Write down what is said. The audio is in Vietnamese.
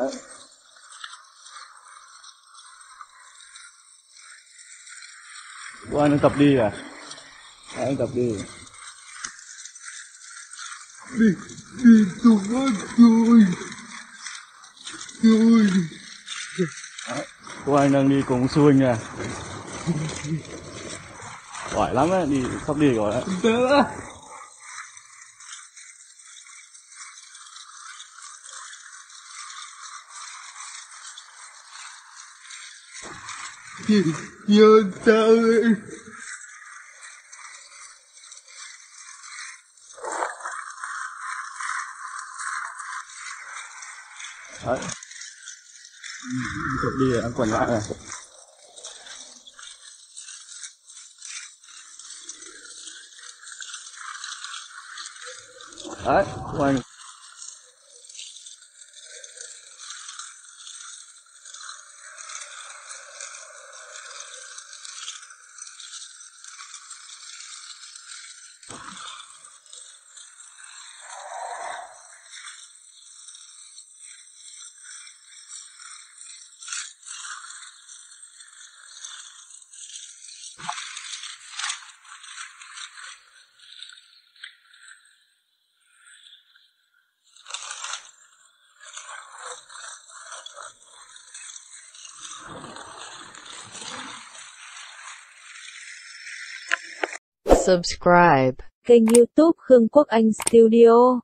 Đấy. Của anh tập đi à? Đấy, anh tập đi. đi đi tung ơi trời trời Của anh đang đi cùng sư huynh à? Giỏi lắm đấy, đi sắp đi rồi đấy. Đó nhớ Đấy. Anh đi rồi, anh quần lại này. Đấy, của anh subscribe. Kênh youtube Khương Quốc Anh Studio